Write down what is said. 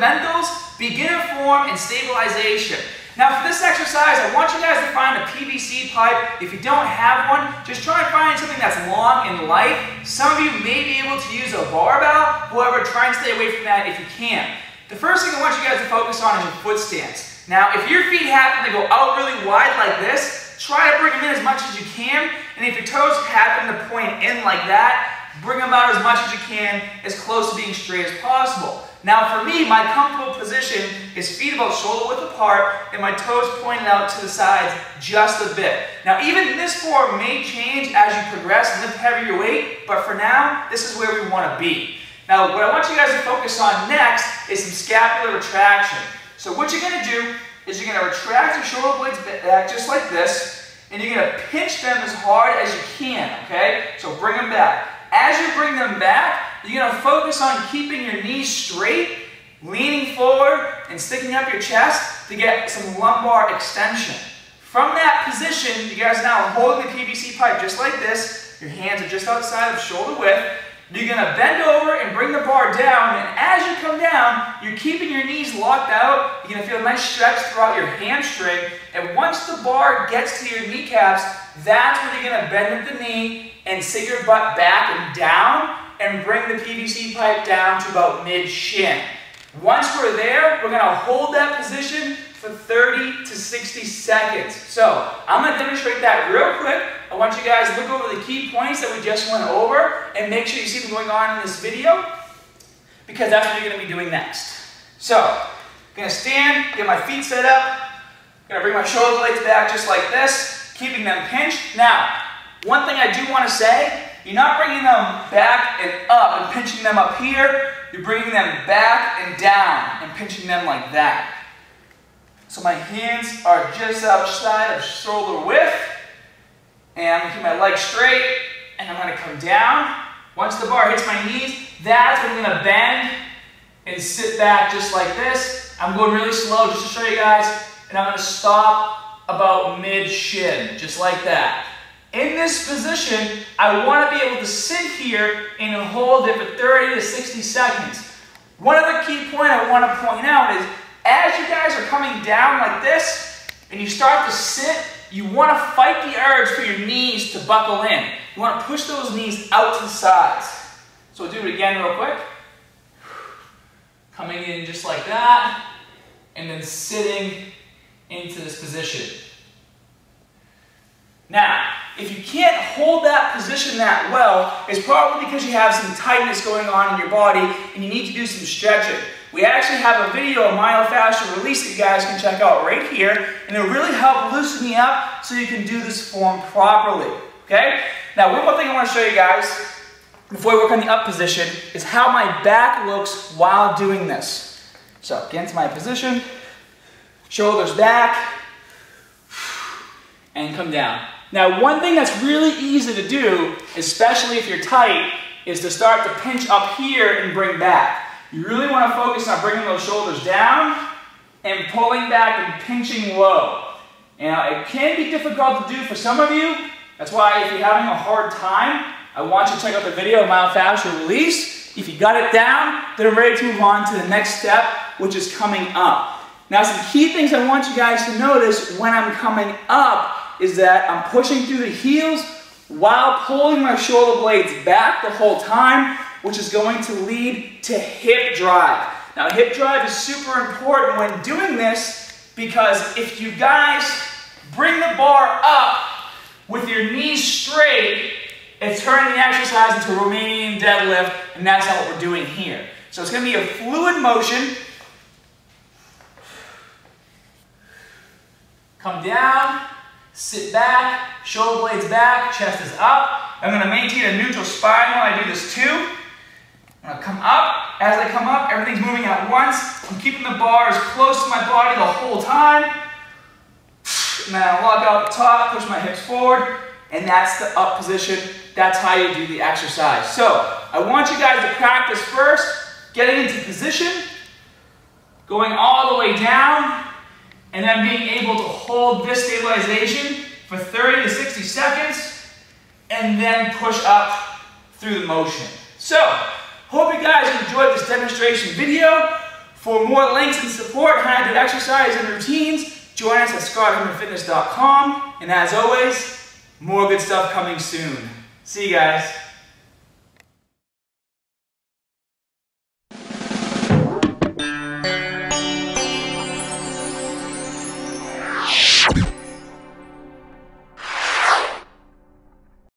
fundamentals, beginner form, and stabilization. Now for this exercise, I want you guys to find a PVC pipe. If you don't have one, just try and find something that's long and light. Some of you may be able to use a barbell. However, try and stay away from that if you can. The first thing I want you guys to focus on is your foot stance. Now, if your feet happen to go out really wide like this, try to bring them in as much as you can. And if your toes happen to point in like that, bring them out as much as you can, as close to being straight as possible. Now for me, my comfortable position is feet about shoulder width apart and my toes pointed out to the sides just a bit. Now even this form may change as you progress and lift heavier weight, but for now, this is where we want to be. Now what I want you guys to focus on next is some scapular retraction. So what you're going to do is you're going to retract your shoulder blades back just like this, and you're going to pinch them as hard as you can, okay? So bring them back. As you bring them back, you're going to focus on keeping your knees straight, leaning forward, and sticking up your chest to get some lumbar extension. From that position, you guys now holding the PVC pipe just like this. Your hands are just outside of shoulder width. You're going to bend over and bring the bar down, and as you come down, you're keeping your knees locked out. You're going to feel a nice stretch throughout your hamstring, and once the bar gets to your kneecaps, that's when you're going to bend at the knee and sit your butt back and down, and bring the PVC pipe down to about mid-shin. Once we're there, we're going to hold that position for 30 to 60 seconds. So I'm going to demonstrate that real quick. I want you guys to look over the key points that we just went over and make sure you see them going on in this video because that's what you're going to be doing next. So I'm going to stand, get my feet set up, I'm going to bring my shoulder blades back just like this, keeping them pinched. Now, one thing I do want to say you're not bringing them back and up and pinching them up here. You're bringing them back and down and pinching them like that. So my hands are just outside of shoulder width. And I'm keep my legs straight. And I'm going to come down. Once the bar hits my knees, that's when I'm going to bend and sit back just like this. I'm going really slow just to show you guys. And I'm going to stop about mid-shin, just like that. In this position, I want to be able to sit here and hold it for 30 to 60 seconds. One other key point I want to point out is as you guys are coming down like this and you start to sit, you want to fight the urge for your knees to buckle in. You want to push those knees out to the sides. So do it again real quick. Coming in just like that and then sitting into this position. Now, if you can't hold that position that well, it's probably because you have some tightness going on in your body and you need to do some stretching. We actually have a video of myofascial release that you guys can check out right here, and it'll really help loosen you up so you can do this form properly. Okay? Now, one more thing I want to show you guys before we work on the up position is how my back looks while doing this. So, against my position, shoulders back, and come down. Now, one thing that's really easy to do, especially if you're tight, is to start to pinch up here and bring back. You really want to focus on bringing those shoulders down and pulling back and pinching low. Now, it can be difficult to do for some of you. That's why if you're having a hard time, I want you to check out the video of myofascial release. If you got it down, then I'm ready to move on to the next step, which is coming up. Now, some key things I want you guys to notice when I'm coming up is that I'm pushing through the heels while pulling my shoulder blades back the whole time, which is going to lead to hip drive. Now, hip drive is super important when doing this because if you guys bring the bar up with your knees straight, it's turning the exercise into a Romanian deadlift, and that's not what we're doing here. So it's going to be a fluid motion. Come down, Sit back, shoulder blades back, chest is up. I'm going to maintain a neutral spine while I do this too. I'm going to come up. As I come up, everything's moving at once. I'm keeping the bar as close to my body the whole time. And then I lock out the top, push my hips forward, and that's the up position. That's how you do the exercise. So, I want you guys to practice first, getting into position, going all the way down, and then being able to hold this stabilization for 30 to 60 seconds, and then push up through the motion. So, hope you guys enjoyed this demonstration video. For more links and support, to do exercise and routines, join us at scotthermanfitness.com. And as always, more good stuff coming soon. See you guys.